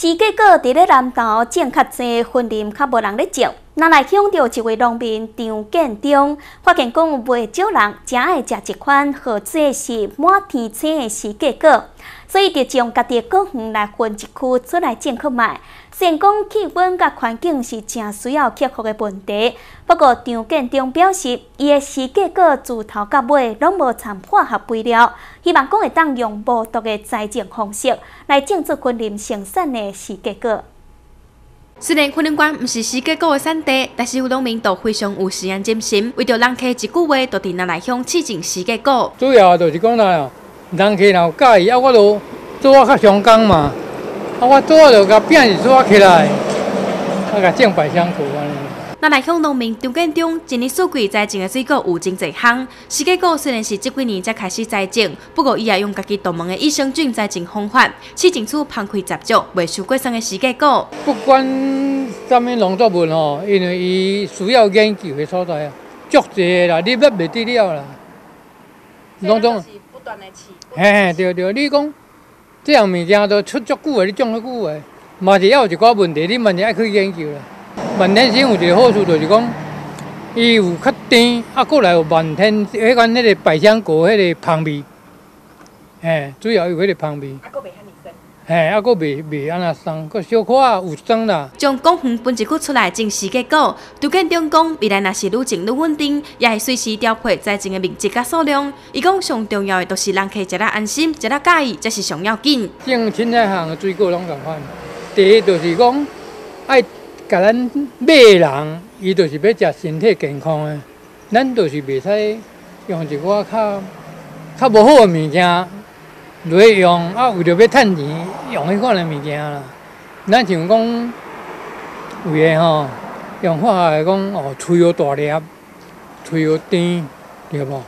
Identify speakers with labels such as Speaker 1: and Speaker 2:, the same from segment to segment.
Speaker 1: 是结果伫咧南投种较济，婚林较无人咧种。那来乡着一位农民张建中，发现讲有袂少人真爱食一款号做是满天星的四季果。所以，就将家己的果园来分一区出来种去卖。虽然讲气温甲环境是正需要克服的问题，不过张建中表示，伊的四季果自头到尾拢无掺化学肥料，希望讲会当用无毒的栽种方式来种出昆林生产的四季果。
Speaker 2: 虽然昆林关毋是时结果的产地，但是农民都非常有实验精神，为着人客一句话，都伫那来乡试种时结果。
Speaker 3: 主要就是讲啦。人客若有介意，啊，我就做啊较上工嘛，啊，我做啊就甲饼是做啊起来，啊，甲种百香果安尼。
Speaker 2: 那来向农民张建中一年四季栽种的水果有真侪项，四季果虽然是这几年才开始栽种，不过伊也用家己独门的益生菌栽种方法，试种出芳开杂种、未受过伤的四季果。
Speaker 3: 不管什么农作物吼，因为伊需要研究的所在啊，足侪啦，你要袂得了啦。
Speaker 2: 农种。
Speaker 3: 嘿，对对，你讲这样物件都出足久的，你种足久的，嘛是也有一寡问题，你万是爱去研究啦。万年生有一个好处，就是讲伊有较甜，啊，过来有万天迄款迄个百香果迄个香味，嘿，主要有迄个香味。嘿，啊，佫袂袂安那酸，佫小可有酸啦。
Speaker 2: 从公园分一区出来正式结果，杜建中讲，未来若是愈种愈稳定，也会随时调配栽种的面积甲数量。伊讲上重要的就是人客食得安心，食得介意，才是上要紧。
Speaker 3: 种凊彩项的水果拢共款，第一就是讲爱甲咱买人，伊就是要食身体健康的，咱就是袂使用一寡较较无好的物件。落用啊，为着要趁钱，用迄款的物件啦。咱像讲，有个吼，用化学来讲哦，吹油大粒，吹油甜，对无？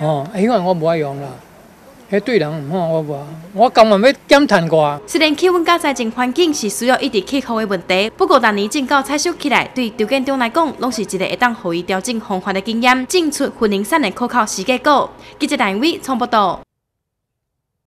Speaker 3: 哦，迄款我无爱用啦。对人唔好，我无。我甘愿要减碳过。
Speaker 2: 虽然气温加灾情环境是需要一直克服的问题，不过，当年进到采收起来，对条件中来讲，拢是一个会当互伊调整方法的经验，进出婚姻上的可靠时结果。记者单位从报道。